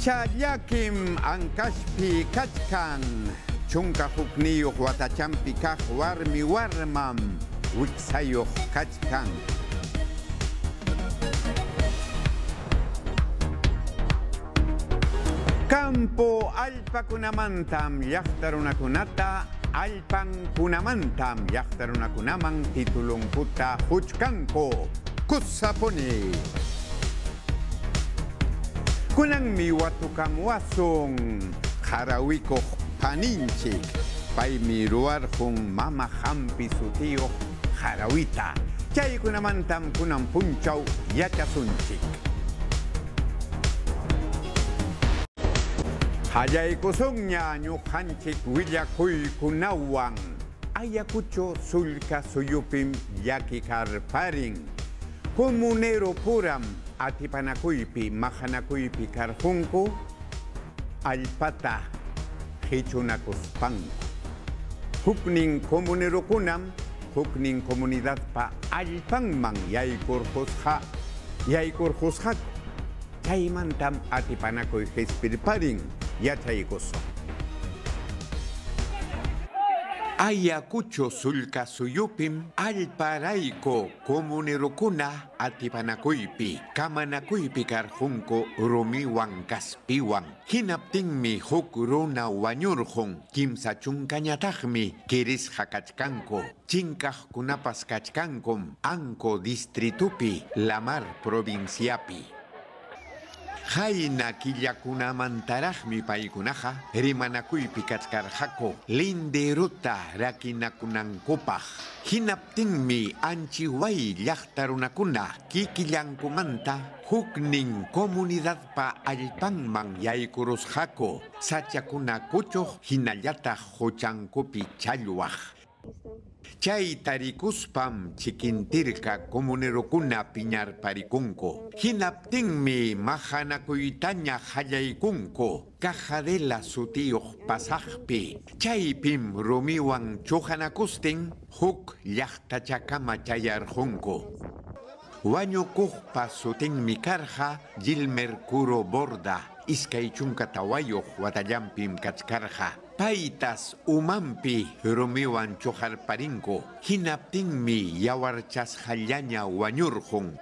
Ancha yakim ankashpi kachkan chunka hukniyuq watachampi kaq warmi warmam wiksayuq kachkan. Campo allpakunamantam llaqtarunakunata allpankunamantam llaqtarunakunaman titulunkuta huchkanku kusapuni Kunanmi watukam wasun qarawikuq paninchik paymi ruwarqun mama hampi sutiyuq qarawita chaykunamantam kunan punchaw yachasunchik Hallaykusunña ñuqanchik willakuykunawan. Ayakucho sulka suyupim llakikarparin Comunero puram atipanakuypi mahanakuypi karqunku allpata hichunakuspanku huknin comunerokunam huknin comunidadpa allpanman yaykurqusqa yaykurqusqaku chaymantam atipanakuy hispirparin yachaykusun Ayakucho sulka suyupim alparayko comunerukuna atipanakuypi kamanakuypi karqunku rumiwan kaspiwan hinaptinmi huk runa wañurqun kimsa chunkañataqmi kirisqa kachkanku chinkaqkunapas kachkankum anko distritupi lamar provinciapi Hayna killakunamantaraqmi paykunaqa rimanakuypi kachkarqaku linderuta rakinakunankupaq hinaptinmi anchiway llaqta runakuna kikillankumanta huknin comunidadpa allpanman yaykurusqaku sachakuna kuchuq hinallataq huchankupi challwaq Chay tarikuspam chikintirka comunerokuna piñarparikunku. Hinaptinmi mahanakuytaña hallaykunku. Cajadela sutiyuq pasaqpi. Chaypim rumiwan chuhanakustin huk llaqtachakama chayarqunku. Wañukuqpa sutinmi karqa Gilmer Kuro Borda. Iskay chunka tawayuq watallampim kachkarqa. Paitas umampi rumiwan chuharparinku, hinaptinmi yawarchasqallaña wañurqun.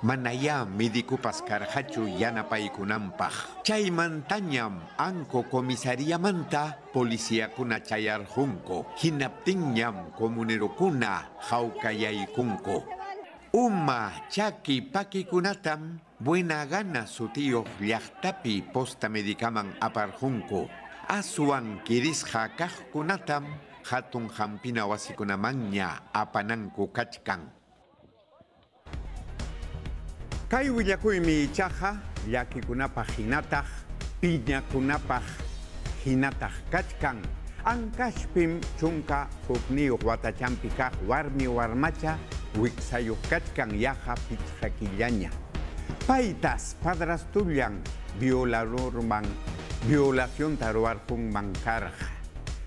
Manaya midikupas karhachu yanapaykunampaq. Chaymantañam anko komisariamanta policíakuna chayarqunku. Hinaptinñam comunerokuna hawkayaykunku. Uma chaki pakikunatam buena gana sutiyuq llaqtapi posta medikaman aparqunku. Aswan kirisqa kaqkunatam hatun hampina wasikunamanña apananku kachkan. Kay willakuymi ichaqa llakikunapaq hinataq piñakunapaq hinataq kachkan. Ankashpim chunka hukniyuq watachampi kaq warmi warmacha wiksayuq kachkan yaqa pichqakillaña. Paitas padrastullan violadorman violación taruarpun mankarqa.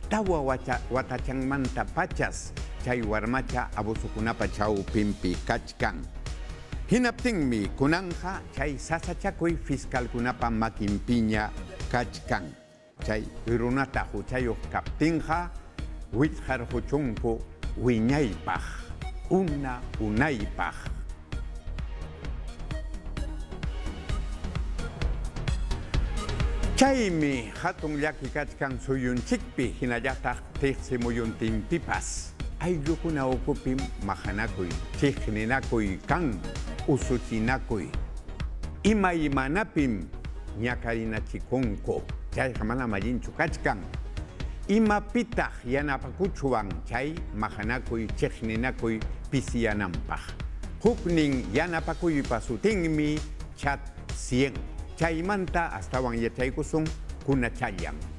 Tawa watachanmanta pachas chay warmacha abusukunapa chawpinpi kachkan. Hinaptinmi kunanja chay sasachakuy fiscalkunapa makinpiña kachkan. Chay runata huchayuq kaptinja witjar huchunku wiñaypaj, una unaypaj. Chaymi hatun llaki kachkan suyunchikpi hinallataq tiqsi muyuntinpipas. Ayllukuna ukupim mahanakuy, chiqninakuy kan, usuchinakuy. Ima imanapim ñakarinachikunku. Chayqa mana mallinchu kachkan. Ima pitaq yanapakuchuwan chay mahanakuy, chiqninakuy pisiyanampaq. Huknin yanapakuypa sutinmi chat 100. Chaymanta astawan yachaykusun kunachallan.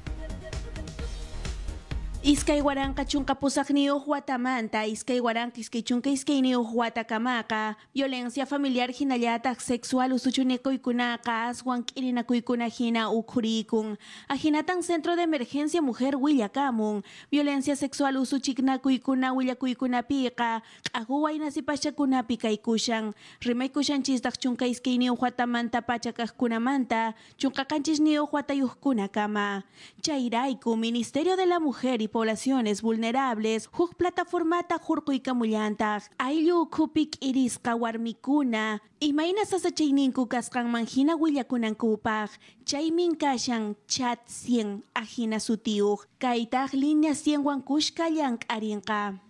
Iskay waranka chunka pusakniuj Guatamanta, iskay waranka iskay chunka iskayniuj Guatakamaka, violencia familiar hinallatak sexual usuchunekuykunaqa aswan k'irinakuykuna hina ukhurikun. Ajinatan Centro de Emergencia Mujer Willakamun, violencia sexual usuchiknakuykuna willakuykunapiqa, q'agu waynasipaschakunapi kaykushan. Rimaykushanchistaq chunka iskayniuj Guatamanta pachakaqkunamanta, chunka qanchisniuj Guatayuqkunakama. Chayrayku, Ministerio de la Mujer y poblaciones vulnerables huk plataformata hurquykamullantaq ayllu ukhupi k'irisqa warmikuna imayna sasachayninku kasqanman hina willakunankupaq chaymin kashan chat 100 ajina sutiuq kaytaq línea 100 wan kushka llank'arinqa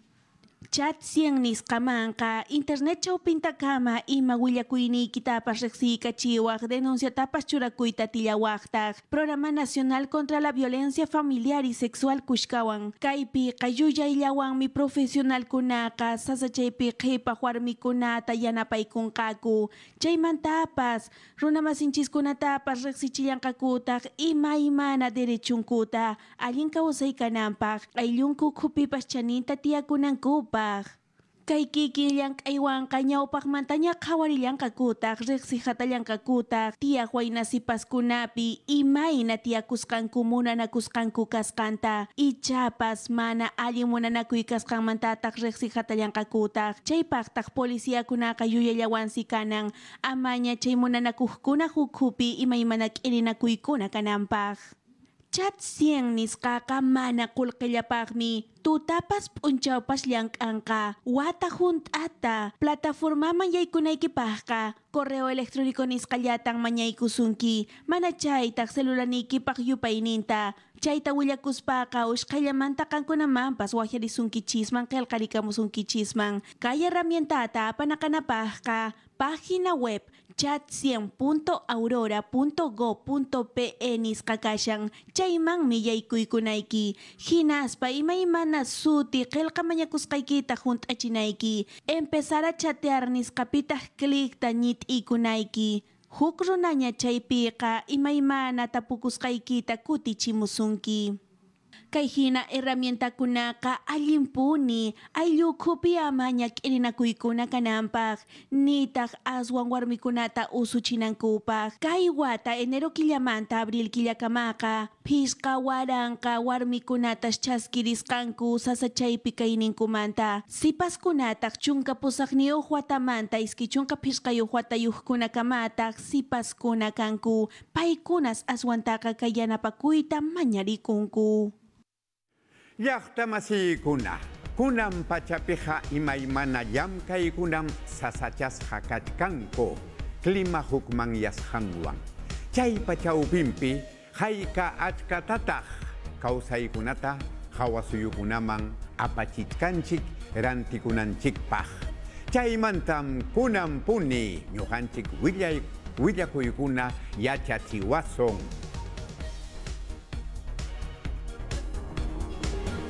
chat 100 nisqamanqa internet chawpintakama ima willakuyniykitapas riqsiykachiwaq denunciatapas churakuyta tillawaqtaq programa nacional contra la violencia familiar y sexual kushkawan. Kaypiqa yuyayllawanmi profesionalkunaqa sasachaypi qhipaq warmikunata yanapaykunqaku chaymantapas runamasinchikkunatapas riqsichillanqakutaq ima imana derechunkuta. Allin kawsaykananpaq ayllunku ukhupipas chaninta tiyakunankupa pag. Kay kikillang kaywanqa ñawpaqmantaña qhawarillanqakutaq riqsijatallanqakutaq tiyaq waynasipaskunapi imayna tiyakusqanku munanakusqanku kasqanta ichapas mana allin munanakuy kasqanmantataq riqsijatallanqakutaq chaypaqtaq policiakunaqa yuyallawansi kanan amaña chay munanakuqkuna hukhupi imaymana k'irinakuykuna kananpaq Chat siyang niskaka manakul kayapagmi tutapas punchaupas liang angka, wata hunt ata, plataforma manyay kunay kipahka, koreo elektroniko niskalyatang manyay kusunki, manachay tak selulaniki pakyupay ninta, chay tawilya kuspaka us kayamanta kan ko naman paswahya di sunki chisman kalkalika mo sunki chisman, kaya ramientata panakanapahka, página web chat100.aurora.go.pe nisqakashan chaymanmi yaykuykunayki hinaspa imaymana suti qillqamañakusqaykita hunt'achinayki empezar a chatear nisqapitaq clickta ñit'iykunayki huk runaña chaypiqa imaymana tapukusqaykita kutichimusunki kay hina herramientakunaqa allimpuni ayllukhupi amaña k'irinakuykuna kananpaq nitaq aswan warmikunata usuchinankupaq kay wata enero killamanta abril killakamaqa phisqa waranqa warmikunatas chaskirisqanku sasachaypi kayninkumanta sipaskunataq chunka pusaqniyuq watamanta iski chunka phisqayuq watayuqkunakamantaq sipaskuna kanku. Paykunas aswantaqa kay yanapakuyta mañarikunku Llaqtamasiykuna, kunan pachapiqa imaymana llamkaykunam sasachasqa kachkanku clima hukmanyasqanwan. Chay pachawpinpi hayka achkatataq kawsaykunata hawasuyukunaman apachichkanchik rantikunanchikpaq. Chaymantam kunan puni ñuqanchik willay willakuykuna yachachiwason.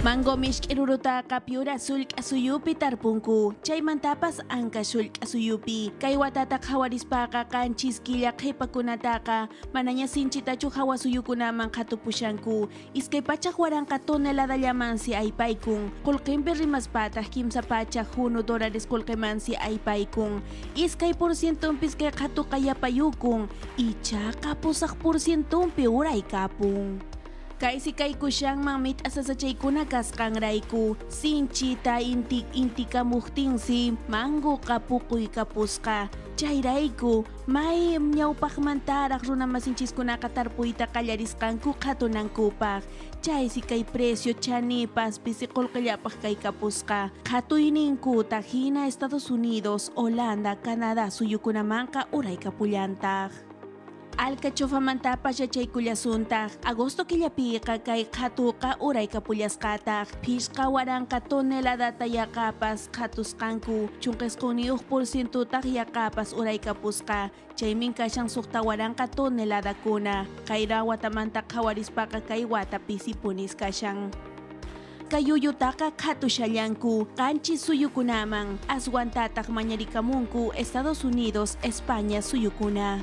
Mangomish k'irurutaqa piura sullk'a suyupi tarpunku. Chaymantapas anka sullk'a suyupi kay watataq hawarispaqa qanchis killa qhipakunataqa manaña sinchitachu hawa suyukunaman qhatupushanku iskay pachaq waranqa toneladallamansi aypaykun. Qullqinpi rimaspataq kimsa pachaq hunu dólares qullqimansi aypaykun. Iskay porcientunpis kay qhatuqa yapayukun ichaqa pusaq porcientunpi uraykapun Kay kusyang mamit asasachaykuna kasqanrayku sinchita intik intikamuqtinsi mango kapukuy kapusqa chayrayku may ñawpaqmantaraq runamasinchikkunaqa tarpuyta qallarisqanku qhatunankupaq chaysi kay precio chanipas pisi qullqillapaq kay kapusqa qhatuyninkuta hina Estados Unidos, Holanda, Canadá suyukunamanqa uraykapullantaq alcachofamantapas yachaykullasuntaq agosto killapiqa kay qhatuqa uraykapullashqataq phishqa waranqa toneladata yaqapas qhatusqanku. Chunqisquniyuq porcientutaq yaqapas uraykapusqa chaymin kashan suqta waranqa toneladakuna kayra watamanta qhawarispaqa kay wata pisipunis kashan kayuyutaqa qhatushallanku qanchis suyukunaman. Aswantataq mañarikamunku Estados Unidos, España suyukuna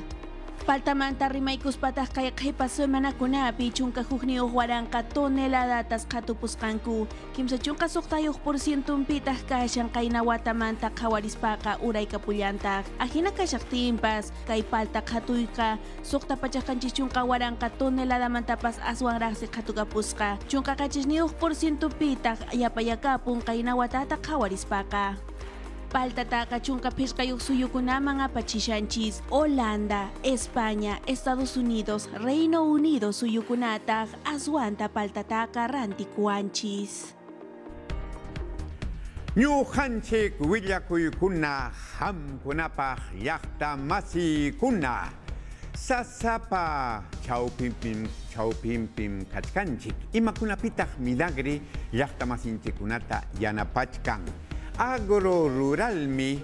Paltamanta rimaykuspataq kay qhipa semanakunapi chunka hukniyuq waranqa toneladatas qhatupusqanku kimsa chunka suqtayuq porcientunpitaq kashan qayna watamanta qhawarispaqa uraykapullantaq ajina kashaqtinpas kay palta qhatuyqa suqta pachaqanchis chunka waranqa toneladamantapas aswanraqsi qhatukapusqa chunka qachisniyuq porcientupitaq yapayakapun qayna watata qhawarispaqa paltataqa chunka phishqayuq suyukunaman apachishanchis Holanda, España, Estados Unidos, Reino Unido suyukunataq aswanta paltataqa rantikuanchis. Ñuqanchik willakuykuna hamkunapaq llaqta masikuna sasapa chawpimpim chawpimpim kachkanchik imakunapitaq milagri llaqta masinchikunata yanapachkan agro ruralmi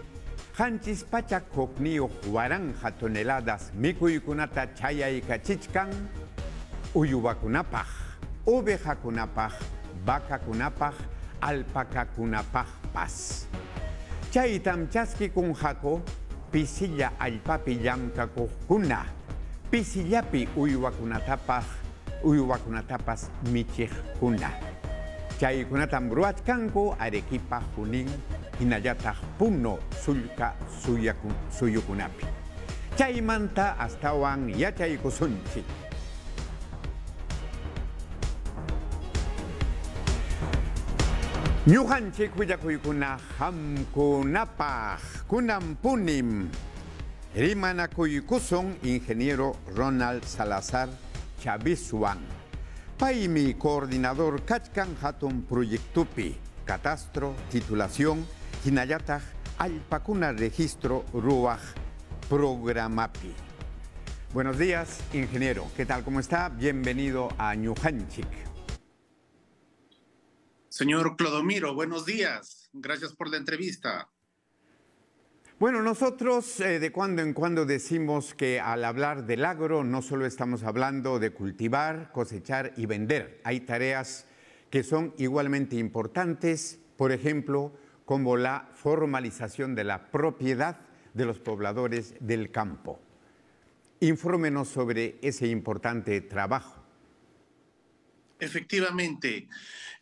qanchis pachak hukniyuq waranja toneladas mikuykunata chayaykachichkan uyuwakunapaq ovejakunapaq vacakunapaq alpacakunapaqpas chaytam chaskikunjako pisilla allpapi llamkakuqkuna pisillapi uywakunatapaq uywakunatapas michiqkuna chaykunatam ruwachkanku arequipa junin hinallataq puno sullka suyaku, suyukunapi chaymanta astawan yachaykusunchik ñuqanchik willakuykuna hamkunapaq kunampunim rimanakuykusun ingeniero Ronald Salazar Chaviswan Paimi coordinador kachkan hatun proyectupi catastro titulación hinallataq alpakuna registro ruaj programapi Buenos días, ingeniero. ¿Qué tal? ¿Cómo está? Bienvenido a Ñujanchik. Señor Clodomiro, buenos días. Gracias por la entrevista. Bueno, nosotros eh, de cuando en cuando decimos que al hablar del agro no solo estamos hablando de cultivar, cosechar y vender. Hay tareas que son igualmente importantes, por ejemplo, como la formalización de la propiedad de los pobladores del campo. Infórmenos sobre ese importante trabajo. Efectivamente.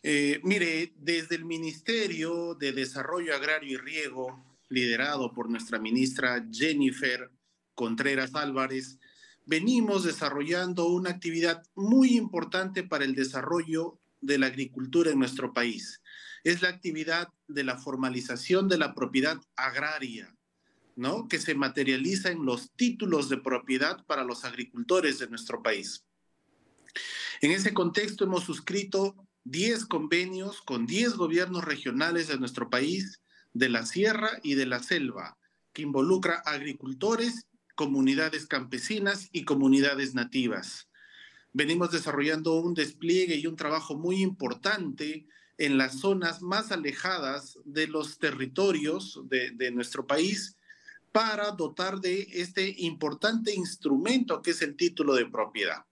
Eh, mire, desde el Ministerio de Desarrollo Agrario y Riego, liderado por nuestra ministra Jennifer Contreras Álvarez, venimos desarrollando una actividad muy importante para el desarrollo de la agricultura en nuestro país. Es la actividad de la formalización de la propiedad agraria, ¿no? Que se materializa en los títulos de propiedad para los agricultores de nuestro país. En ese contexto hemos suscrito 10 convenios con 10 gobiernos regionales de nuestro país, de la sierra y de la selva, que involucra agricultores, comunidades campesinas y comunidades nativas. Venimos desarrollando un despliegue y un trabajo muy importante en las zonas más alejadas de los territorios de, de nuestro país para dotar de este importante instrumento que es el título de propiedad.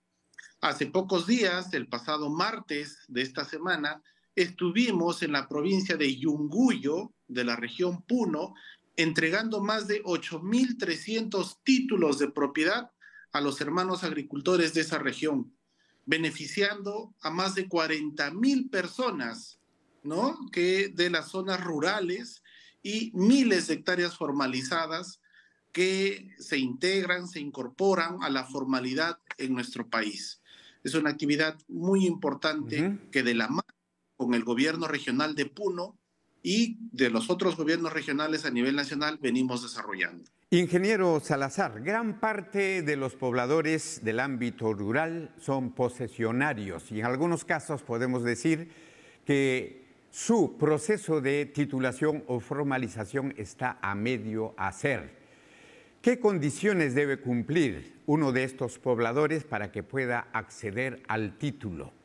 Hace pocos días, el pasado martes de esta semana, estuvimos en la provincia de Yunguyo, de la región Puno, entregando más de 8.300 títulos de propiedad a los hermanos agricultores de esa región, beneficiando a más de 40.000 personas, ¿no? Que de las zonas rurales y miles de hectáreas formalizadas que se integran, se incorporan a la formalidad en nuestro país. Es una actividad muy importante uh -huh. que de la mano con el gobierno regional de Puno y de los otros gobiernos regionales a nivel nacional venimos desarrollando. Ingeniero Salazar, gran parte de los pobladores del ámbito rural son posesionarios y en algunos casos podemos decir que su proceso de titulación o formalización está a medio hacer. ¿Qué condiciones debe cumplir uno de estos pobladores para que pueda acceder al título?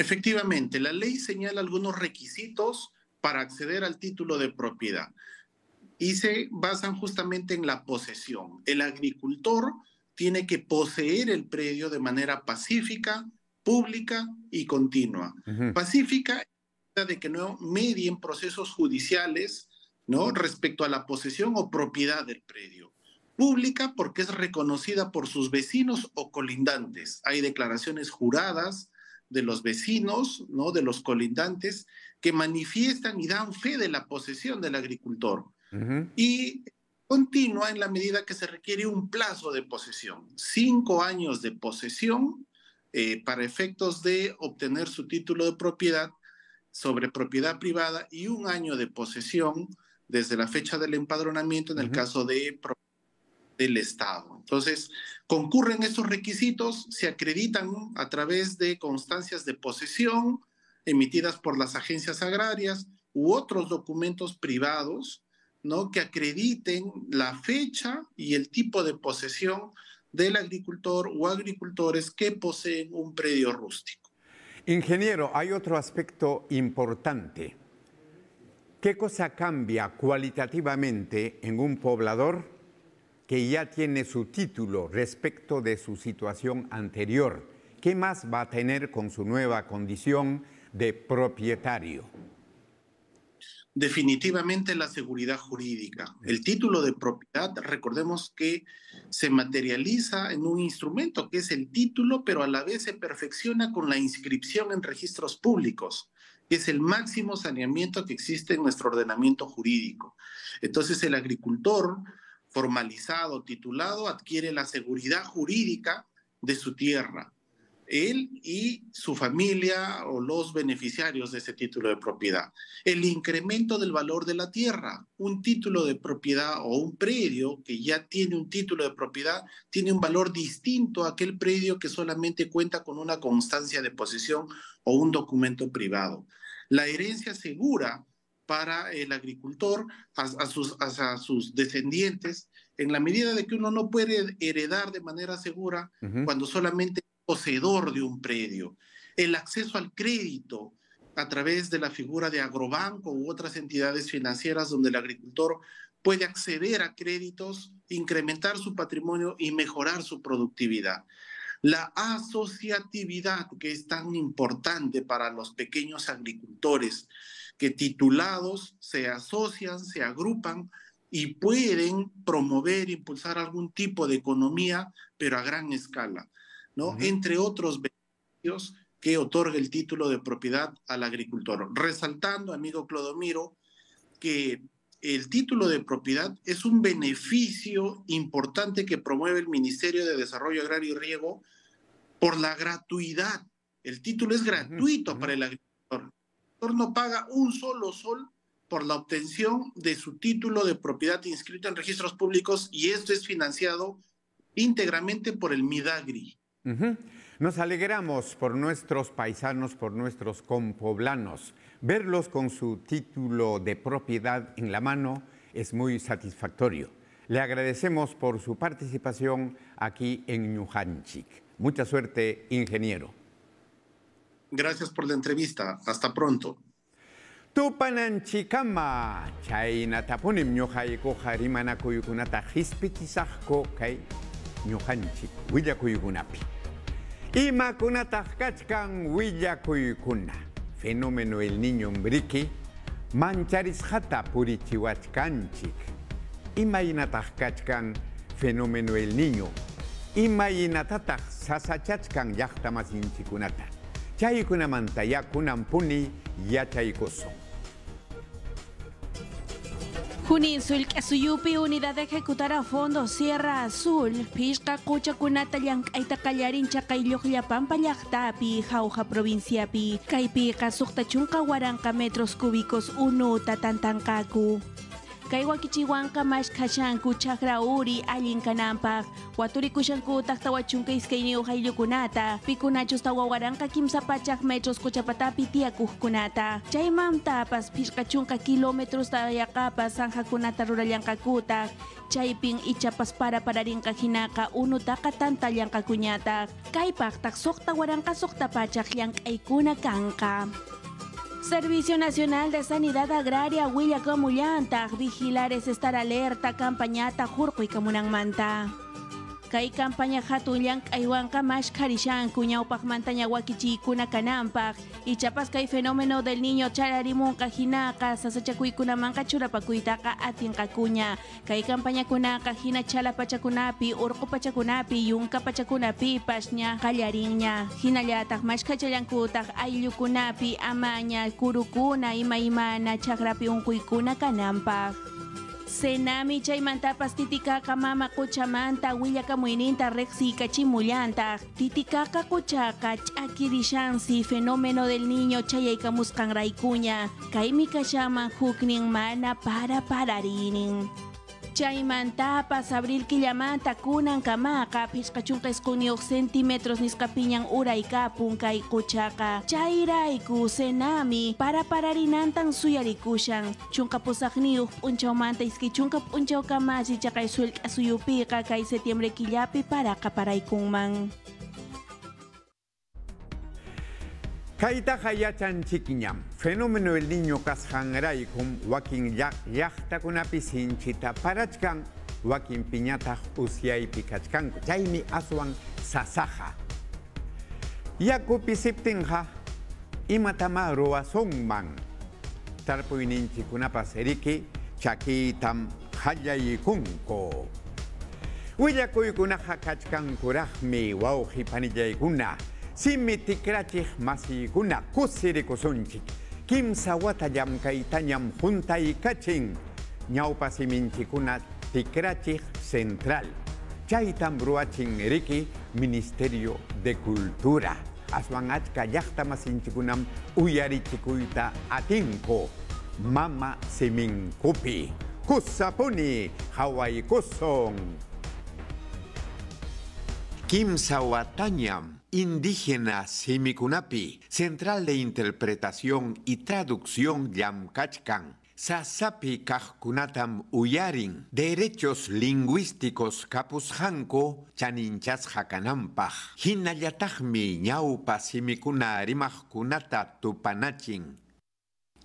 Efectivamente, la ley señala algunos requisitos para acceder al título de propiedad y se basan justamente en la posesión. El agricultor tiene que poseer el predio de manera pacífica, pública y continua. Uh -huh. Pacífica de que no medien procesos judiciales ¿no? respecto a la posesión o propiedad del predio. Pública porque es reconocida por sus vecinos o colindantes. Hay declaraciones juradas de los vecinos, ¿no? de los colindantes, que manifiestan y dan fe de la posesión del agricultor. Y continua en la medida que se requiere un plazo de posesión. Cinco años de posesión eh, para efectos de obtener su título de propiedad sobre propiedad privada y un año de posesión desde la fecha del empadronamiento en el caso de del Estado. Entonces, concurren estos requisitos, se acreditan a través de constancias de posesión emitidas por las agencias agrarias u otros documentos privados, ¿no? Que acrediten la fecha y el tipo de posesión del agricultor o agricultores que poseen un predio rústico. Ingeniero, hay otro aspecto importante. ¿Qué cosa cambia cualitativamente en un poblador que ya tiene su título respecto de su situación anterior. ¿Qué más va a tener con su nueva condición de propietario? Definitivamente la seguridad jurídica. El título de propiedad, recordemos que se materializa en un instrumento que es el título, pero a la vez se perfecciona con la inscripción en registros públicos, que es el máximo saneamiento que existe en nuestro ordenamiento jurídico. Entonces el agricultor formalizado, titulado, adquiere la seguridad jurídica de su tierra. Él y su familia o los beneficiarios de ese título de propiedad. El incremento del valor de la tierra. Un título de propiedad o un predio que ya tiene un título de propiedad tiene un valor distinto a aquel predio que solamente cuenta con una constancia de posesión o un documento privado. La herencia segura para el agricultor, a, sus, a, sus descendientes, en la medida de que uno no puede heredar de manera segura cuando solamente es poseedor de un predio. El acceso al crédito a través de la figura de agrobanco u otras entidades financieras donde el agricultor puede acceder a créditos, incrementar su patrimonio y mejorar su productividad. La asociatividad, que es tan importante para los pequeños agricultores, que titulados se asocian, se agrupan y pueden promover, impulsar algún tipo de economía, pero a gran escala, ¿no? Entre otros beneficios que otorga el título de propiedad al agricultor. Resaltando, amigo Clodomiro, que el título de propiedad es un beneficio importante que promueve el Ministerio de Desarrollo Agrario y Riego por la gratuidad. El título es gratuito para el agricultor no paga un solo sol por la obtención de su título de propiedad inscrito en registros públicos y esto es financiado íntegramente por el Midagri. Nos alegramos por nuestros paisanos, por nuestros compoblanos. Verlos con su título de propiedad en la mano es muy satisfactorio. Le agradecemos por su participación aquí en Ñujanchik. Mucha suerte, ingeniero. Gracias por la entrevista. Hasta pronto. Tupananchikama chaynatapunim ñuqayku rimanakuykunata hisp'ichisaqku kay ñuqanchik willakuykunapi. Imakunataq kachkan willakuykuna. Fenómeno el niño mbriqui mancharisqata purichiwachkanchik. Imaynataq kachkan fenómeno el niño. Imaynatataq sasachachkan llaqtamasinchikunata. Chaykunamanta yakunampuni yachaykusun. Junin Sulk'asuyupi Unidad de Ejecutar a Fondo Sierra Azul Pishqa quchakunata llank'ayta qallarin chaqay lluqllapampa llaqtapi jauja provinciapi kaypiqa suqta chunqa waranqa metros cúbicos unuta tantanqaku kay wakichiwanqa mashkhashanku chakra uri allin kananpaq waturikushankutaq tawachunka iskayniyuq ayllukunata pikunachus tawawaranqa kimsa pachaq metros quchapatapi tiyakuqkunata chaymantapas phishqa chunka kilómetros tayaqapas sanjakunata rurallanqakutaq chaypin ichapas para pararinqa hinaqa unutaqa tantallanqakuñataq kaypaqtaq suqta waranqa suqta pachaq llank'aykuna kanqa Servicio Nacional de Sanidad Agraria Huilla Camullanta, vigilar es estar alerta, campañata, jurco y manta. Kay campaña hatullan aywanqa mashkarishanku ñawpaqmanta ñawakichiykuna kananpaq ichapas kay fenómeno del niño chararimunqa hinaqa sasachakuykunamanqa churapakuytaqa atinqakuña kay campañakunaqa hina chala pachakunapi urqu pachakunapi yunka pachakunapipash ña qallarinña hinallataq mashkachallankutaq ayllukunapi amaña kurukuna ima imana chakrapi unquykuna kananpaq Senami chaymantapas titikaka mama quchamanta willakamuininta reqsiykachimullantaq titikaka quchaqa ch'akirishansi fenómeno del niño chayaykamusqanraykuña kaymi kashaman huknin mana para pararinin chaymantapas abril killamanta kunankamaqa pishqachunqa isquniyuq centímetros nisqapiñan uraykapun kay quchaqa chayrayku senami para pararinantan suyarikushan chunqa pusaqniyuq p'unchawmanta iskay chunqa p'unchawkamasi chaqay sullk'a suyupiqa kay septiembre killapi paraqa paraykunman Kaita haya chanchikiñam, fenómeno el niño kashangraikum, wakin yahta kunapis hinchita parachkan, wakin piñata usiay pikachkan, chaymi aswan sasaja. Yakupi siptinja, imatama roasonman, tarpuininchikunapas eriki, chakitam kurahmi, wauhi panijay kunah. Panillaykuna Simi tikrachik masikuna kusirikusunchik. Kimsa wata llamkaytañam juntaykachin. Ñawpa siminchikuna tikrachik central. Chaytam ruachin riki Ministerio de Cultura. Aswan achka llaqta masinchikunam uyarichikuyta atinko. Mama siminkupi. Kusapuni hawaykuson. Kimsa watañam Indígena Simikunapi, Central de Interpretación y Traducción Yamkachkan, Sasapi Kajkunatam Uyarin, Derechos Lingüísticos Kapusjanko, Chaninchas Hakanampaj, Hinayatahmi Ñaupa Simikuna Rimajkunata Tupanachin,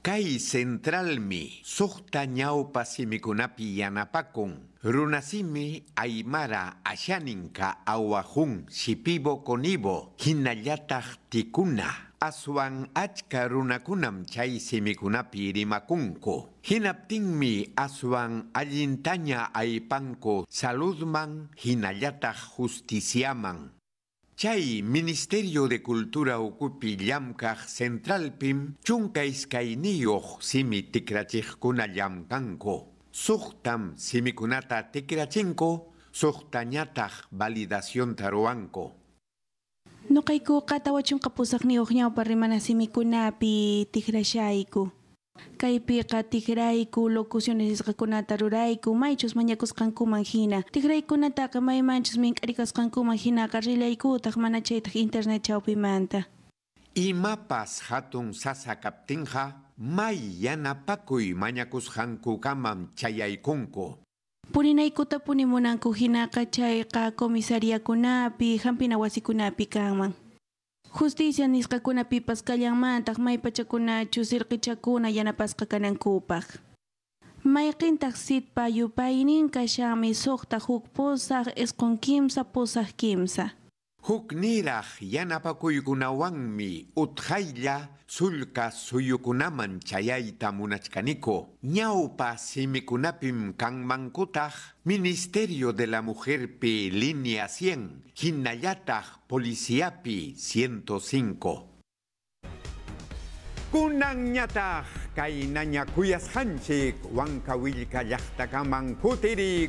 Kai centralmi, suhta ñaupa simikunapi yanapakun, runasimi aymara ashaninka awahun shipibo konibo, hinallataq tikuna, aswan achka runakunam chay simikunapi rimakunku. Hinaptinmi aswan allintaña aypanko saludman, hinallataq justiciaman. Chay Ministerio de Cultura ukupi llamkaq centralpim chunka iskayniyuq simi tikrachikuna llamkanku. Suqtam simikunata tikrachinko, suqtañataq validación taruanko. Nuqaykuqa tawachunqa pusaqniyuq ñawpa rimana simikunapi tikrashayku. Kaypiqa tigrayku locuciones isqakunata rurayku maychus mañakusqankuman hina tigraykunataqa maymanchus mink'arikasqankuman hinaqa rilaykutaq mana chaytaq internet chawpimanta Imapas hatun sasa kaptinqa may yanapakuy mañakusqankukamam chayaykunku. Purinaykuta punimunanku hinaqa chayqa komisariakunapi hampina wasikunapi kanman. Justicia nisqakunapipas kallanmantaq may pachakunachu sirqichakuna yanapasqa kanankupaq. Mayqintaq sitpa yupaynin kashami suqta huk pusaq isqun kimsa pusaq kimsa. Huk niraq yanapakuykunawanmi utqaylla sulka suyukunaman chayayta munachkaniko. Ñawpa simikunapim kanmankutaq Ministerio de la Mujerpi línea 100, hinallataq Policiapi 105. Kunanñataq kaynaña kuyasqanchik Huancavillka llaqtakaman kutiri.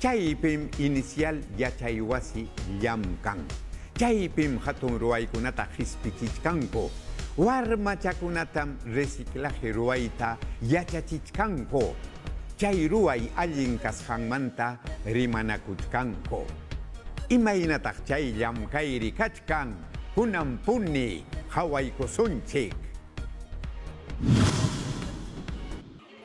Chaypim inicial yachaywasi llamkan. Chaypim hatun ruwaykunata hispichichkanko. Warmachakunatam reciclaje ruwayta yachachichkanko. Chay ruway allin kasqanmanta rimanakuchkanko. Imaynataq chay llamkayri kachkan kunampuni hawaykusunchik.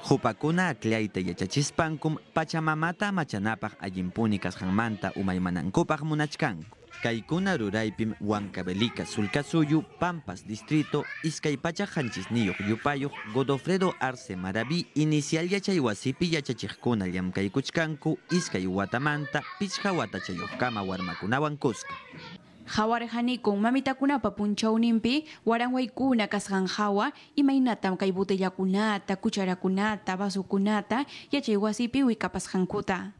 Jupakuna aklayta yachachispankum Pachamamata machanapaq allimpuni kasqanmanta umaymanankupaq munachkanku. Kaikuna Ruraipim, Huancabelica, Sulcasuyu, Pampas Distrito, Izcaipacha Hanchisniyuq Yupayuq, Godofredo Arce Maraví, Inicial Yachayhuasipi Yachachikuna Llamkaykuchkanku, Izcay Watamanta, Pichha Watachayuqkama Warmakunawan. Hawarhanikun mamitakunapa punchawninpi waranwaykuna kasqan hawa imaynatam kay botellakunata, kucharakunata, vasukunata yachay wasipi wikapasqankuta.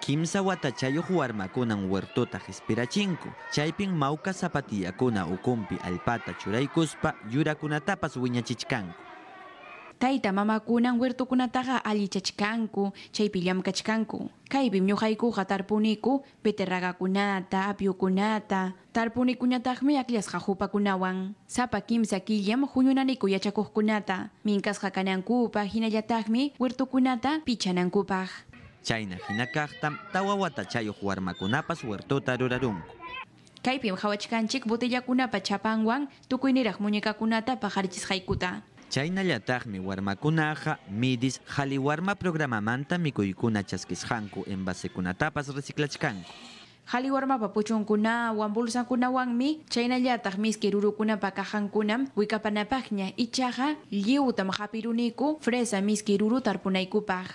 Kimsa watachayuq warmakunan huertota hispirachinku. Chaypin mauka zapatillakuna ukumpi alpata churaykuspa yurakunatapas wiñachichkanku. Tayta mamakunan huertukunataqa allichachkanku, chaypi llamkachkanku. Kaypim ñuqaykuqa tarpuniku beterragakunata, apiukunata, tarpunikuñataqmi akllashqa hupakunawan. Sapa kimsa killam huñunaniku yachakuqkunata, minkasqa kanankupaq hinallataqmi huertukunata pichanankupaq. Chayna hinakaqtam tawa watachayuq warmakunapas huertota rurarunku. Kaypim hawachkanchik botellakunapa chapanwan tukuyniraq muñecakunata pajarichisqaykuta. Chaynallataqmi warmakunaqa midis haliwarma programamanta mikuykuna chaskisqanku envasekunatapas reciclachkanku. Haliwarmapa puchunkunawan, bolsakunawanmi chaynallataq miski rurukunapa kahankunam wikapanapaqña ichaqa lliwtam hapiruniku fresa miski ruru tarpunaykupaq.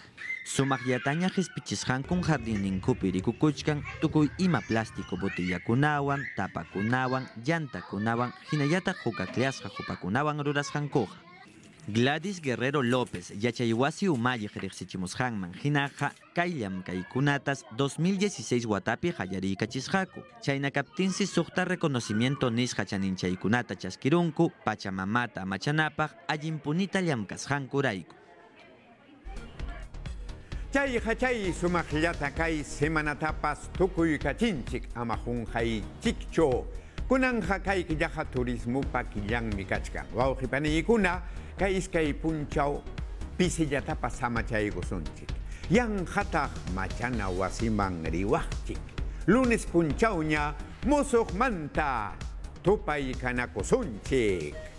Sumaqllataña hispichisqankun jardinninkupi rikukuchkan tukuy ima plástico botellakunawan, tapakunawan, llantakunawan, hinallataq hukakllashqa hupakunawan rurasqankuqa. Gladys Guerrero López, Yachayhuasi Umayi Jerexchimushanman, Hinaja, Kaylam Kaikunatas, 2016 Watapi Hayari Kachishaku, Chayna Captinsi Sukta Reconocimiento Nisha Chaninchaykunata Chaskirunku, Pachamamata Machanapaj, Ayimpunita Llamkashanku Raiku. Chay hachay sumaqllata kay semanatapas tukuy kachinchik amajunjay chikcho kunanja kay killaja turismupa killanmi kachkan wawqipaniykuna kay iskay punchaw pisillatapas samachaykusunchik yan hataq machana wasiman riwaqchik lunes punchawña musuqmanta tupay kanakusunchik